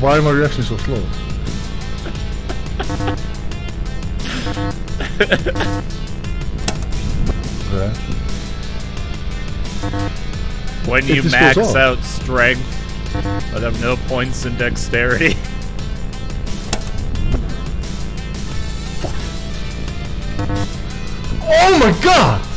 Why are my reactions so slow? okay. When you max out strength, but have no points in dexterity. Oh my god!